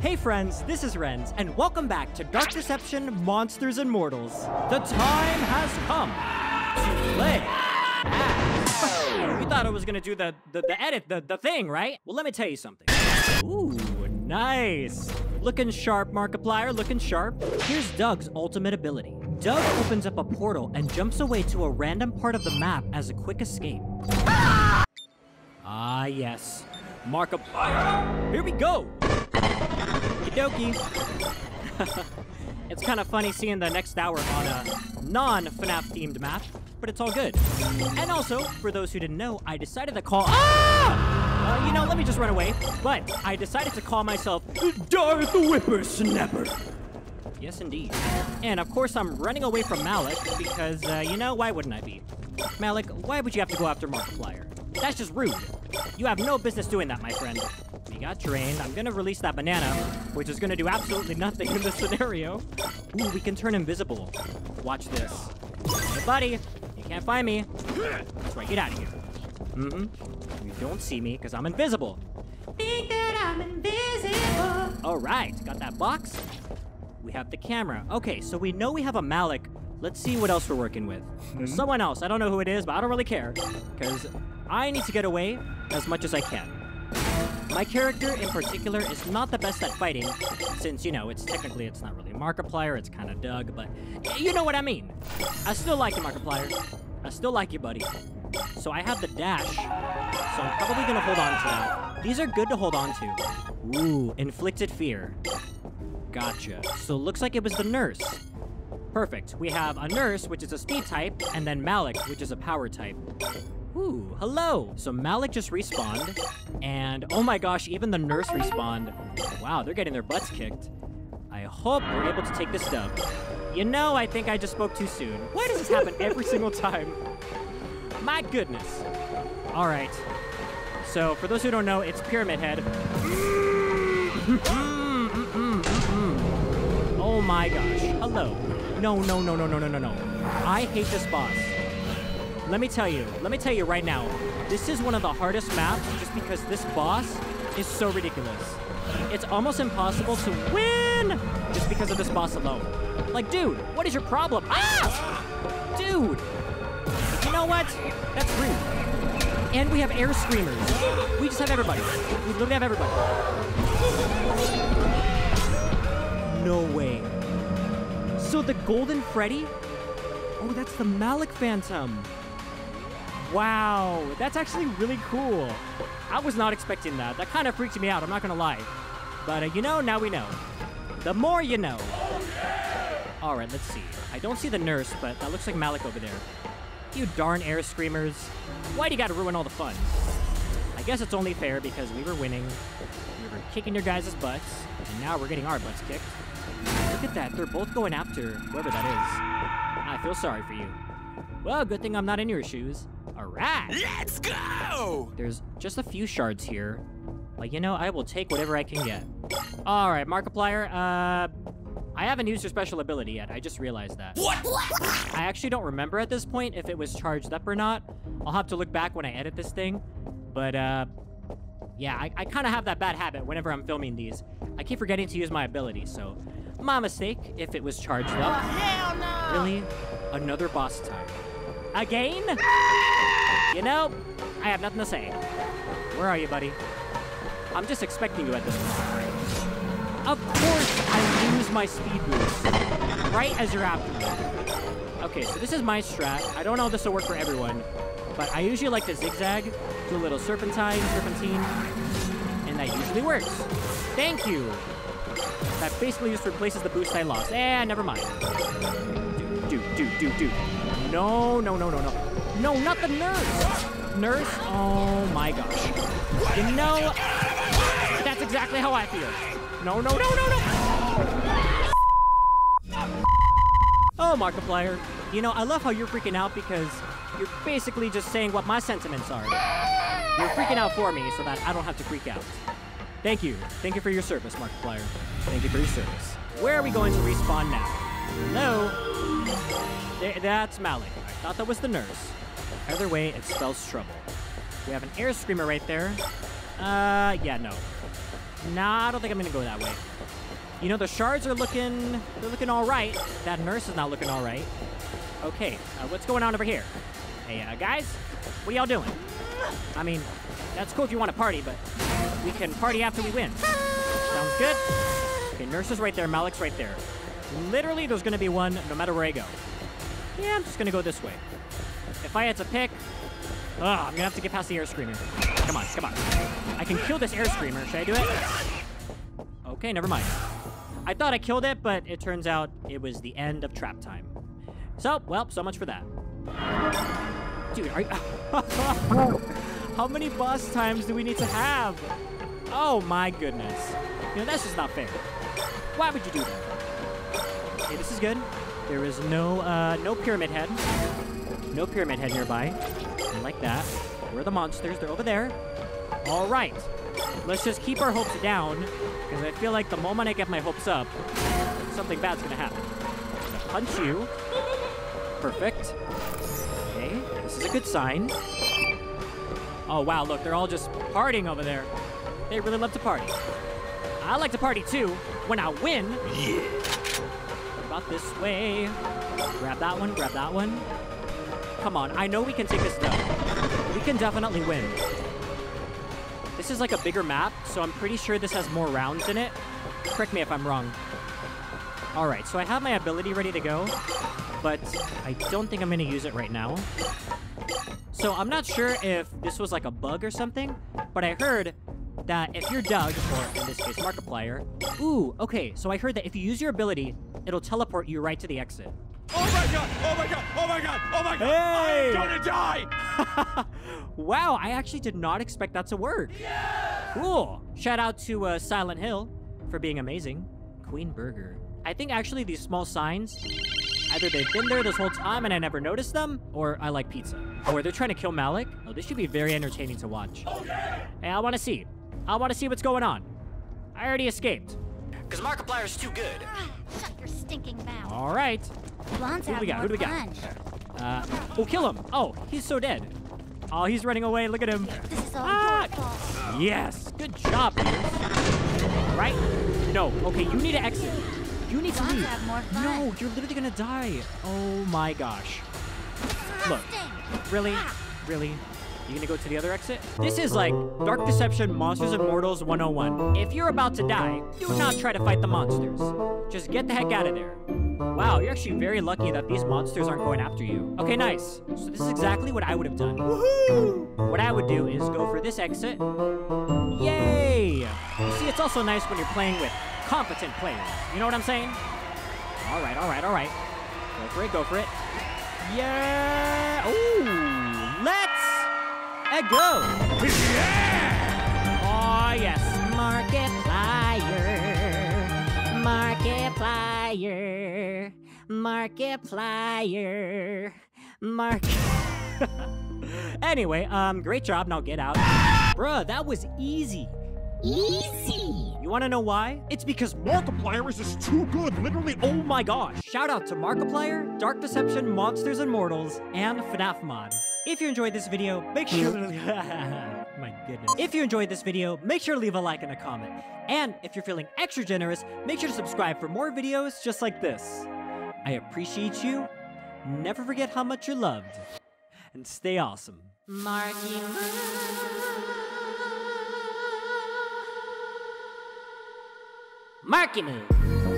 Hey friends, this is Renz, and welcome back to Dark Deception Monsters and Mortals. The time has come to play. You thought I was gonna do the, the, the edit, the, the thing, right? Well, let me tell you something. Ooh, nice. Looking sharp, Markiplier, looking sharp. Here's Doug's ultimate ability. Doug opens up a portal and jumps away to a random part of the map as a quick escape. Ah, yes. Markiplier. Here we go. Okie dokie. it's kind of funny seeing the next hour on a non-FNAF themed map, but it's all good. And also, for those who didn't know, I decided to call- Ah! Uh, you know, let me just run away. But I decided to call myself Darth Whippersnapper. Yes, indeed. And of course, I'm running away from Malak because, uh, you know, why wouldn't I be? Malak, why would you have to go after Markiplier? That's just rude. You have no business doing that, my friend. We got drained. I'm gonna release that banana, which is gonna do absolutely nothing in this scenario. Ooh, we can turn invisible. Watch this. Hey, buddy, you can't find me. That's right, get out of here. Mm-hmm. You don't see me, because I'm invisible. Think that I'm invisible. All right, got that box. We have the camera. Okay, so we know we have a Malak. Let's see what else we're working with. There's someone else. I don't know who it is, but I don't really care. Because I need to get away as much as I can. My character in particular is not the best at fighting, since, you know, it's technically, it's not really Markiplier, it's kind of Doug, but you know what I mean. I still like you, Markiplier. I still like you, buddy. So I have the dash, so I'm probably gonna hold on to that. These are good to hold on to. Ooh, inflicted fear. Gotcha. So looks like it was the nurse. Perfect. We have a nurse, which is a speed type, and then Malak, which is a power type. Ooh, hello. So Malak just respawned, and oh my gosh, even the nurse respawned. Wow, they're getting their butts kicked. I hope we're able to take this dub. You know, I think I just spoke too soon. Why does this happen every single time? My goodness. All right. So, for those who don't know, it's Pyramid Head. oh my gosh. Hello. No, no, no, no, no, no, no, no. I hate this boss. Let me tell you, let me tell you right now, this is one of the hardest maps just because this boss is so ridiculous. It's almost impossible to win just because of this boss alone. Like, dude, what is your problem? Ah! Dude! You know what? That's rude. And we have air screamers. We just have everybody. We literally have everybody. No way. So the Golden Freddy? Oh, that's the Malak Phantom. Wow, that's actually really cool. I was not expecting that. That kind of freaked me out, I'm not gonna lie. But uh, you know, now we know. The more you know. All right, let's see. I don't see the nurse, but that looks like Malak over there. You darn air screamers. Why do you gotta ruin all the fun? I guess it's only fair because we were winning, we were kicking your guys' butts, and now we're getting our butts kicked. Look at that, they're both going after whoever that is. I feel sorry for you. Well, good thing I'm not in your shoes. All right. Let's go! There's just a few shards here. But you know, I will take whatever I can get. All right, Markiplier, uh... I haven't used your special ability yet. I just realized that. What? I actually don't remember at this point if it was charged up or not. I'll have to look back when I edit this thing. But, uh... Yeah, I, I kind of have that bad habit whenever I'm filming these. I keep forgetting to use my ability, so... My mistake if it was charged up. Oh, hell no! Really? Another boss time. Again? You know, I have nothing to say. Where are you, buddy? I'm just expecting you at this point. Of course I lose my speed boost. Right as you're after me. Okay, so this is my strat. I don't know if this will work for everyone. But I usually like to zigzag, do a little serpentine, serpentine, and that usually works. Thank you. That basically just replaces the boost I lost. Eh, never mind. Do, do, do, do, dude. No, no, no, no, no. No, not the nurse. Nurse? Oh my gosh. You know, that's exactly how I feel. No, no, no, no, no. Oh, Markiplier. You know, I love how you're freaking out because you're basically just saying what my sentiments are. You're freaking out for me so that I don't have to freak out. Thank you. Thank you for your service, Markiplier. Thank you for your service. Where are we going to respawn now? Hello? There, that's Malak. I thought that was the nurse. Either way, it spells trouble. We have an air screamer right there. Uh, yeah, no. Nah, I don't think I'm gonna go that way. You know, the shards are looking, they're looking all right. That nurse is not looking all right. Okay, uh, what's going on over here? Hey, uh, guys, what y'all doing? I mean, that's cool if you want to party, but we can party after we win. Sounds good? Okay, nurse is right there, Malak's right there. Literally, there's gonna be one no matter where I go. Yeah, I'm just gonna go this way. If I had to pick, ugh, I'm gonna have to get past the air screamer. Come on, come on. I can kill this air screamer. Should I do it? Okay, never mind. I thought I killed it, but it turns out it was the end of trap time. So, well, so much for that. Dude, are you... How many boss times do we need to have? Oh my goodness. You know, that's just not fair. Why would you do that? Okay, this is good. There is no, uh, no pyramid head. No pyramid head nearby. I like that. Where are the monsters? They're over there. All right. Let's just keep our hopes down, because I feel like the moment I get my hopes up, something bad's gonna happen. I'm gonna punch you. Perfect. Okay, this is a good sign. Oh, wow, look, they're all just partying over there. They really love to party. I like to party too, when I win. Yeah. This way? Grab that one, grab that one. Come on, I know we can take this down. We can definitely win. This is like a bigger map, so I'm pretty sure this has more rounds in it. Correct me if I'm wrong. Alright, so I have my ability ready to go, but I don't think I'm going to use it right now. So I'm not sure if this was like a bug or something, but I heard that if you're Doug, or in this case Markiplier, ooh, okay, so I heard that if you use your ability, it'll teleport you right to the exit. Oh my god! Oh my god! Oh my god! Oh my god! Hey! I'm gonna die! wow, I actually did not expect that to work. Yeah! Cool. Shout out to uh, Silent Hill for being amazing. Queen Burger. I think actually these small signs, either they've been there this whole time and I never noticed them, or I like pizza. Or they're trying to kill Malak. Oh, this should be very entertaining to watch. Okay. Hey, I want to see. I want to see what's going on. I already escaped. Because Markiplier's too good. Shut your stinking mouth. All right. Blondes Who do we got? more Who do we got? punch. Uh, oh, kill him. Oh, he's so dead. Oh, he's running away. Look at him. This is all Ah! your fault. Yes. Good job, Pierce. Right? No. Okay, you need to exit. You need to leave. have more fun. No, you're literally gonna die. Oh my gosh. Look. Really? Ah. Really? You gonna go to the other exit? This is like Dark Deception Monsters and Mortals 101. If you're about to die, do not try to fight the monsters. Just get the heck out of there. Wow, you're actually very lucky that these monsters aren't going after you. Okay, nice. So this is exactly what I would have done. Woohoo! What I would do is go for this exit. Yay! You see, it's also nice when you're playing with competent players. You know what I'm saying? All right, all right, all right. Go for it, go for it. Yeah! Ooh! Let's uh, go! Oh, yes. Markiplier. Markiplier. Markiplier. Mark. anyway, um, great job. Now get out. Bruh, that was easy. Easy. You wanna know why? It's because Markiplier is just too good, literally, oh my gosh. Shout out to Markiplier, Dark Deception, Monsters and Mortals, and FNAF Mod. If you enjoyed this video, make sure My goodness. If you enjoyed this video, make sure to leave a like and a comment. And if you're feeling extra generous, make sure to subscribe for more videos just like this. I appreciate you. Never forget how much you're loved. And stay awesome. Marky Marky Moo.